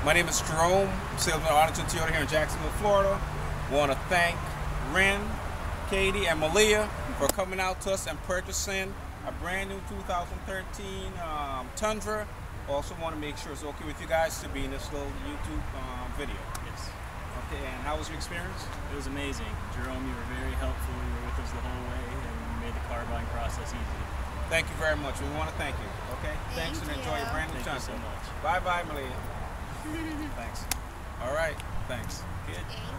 My name is Jerome, salesman at Arlington Toyota here in Jacksonville, Florida. want to thank Ren, Katie, and Malia for coming out to us and purchasing a brand new 2013 um, Tundra. Also want to make sure it's okay with you guys to be in this little YouTube um, video. Yes. Okay, and how was your experience? It was amazing. Jerome, you were very helpful. You were with us the whole way and you made the car buying process easy. Thank you very much. We want to thank you. Okay? Thank Thanks and enjoy you. your brand new Thank you so much. Bye bye, Malia. Thanks. All right. Thanks. Good.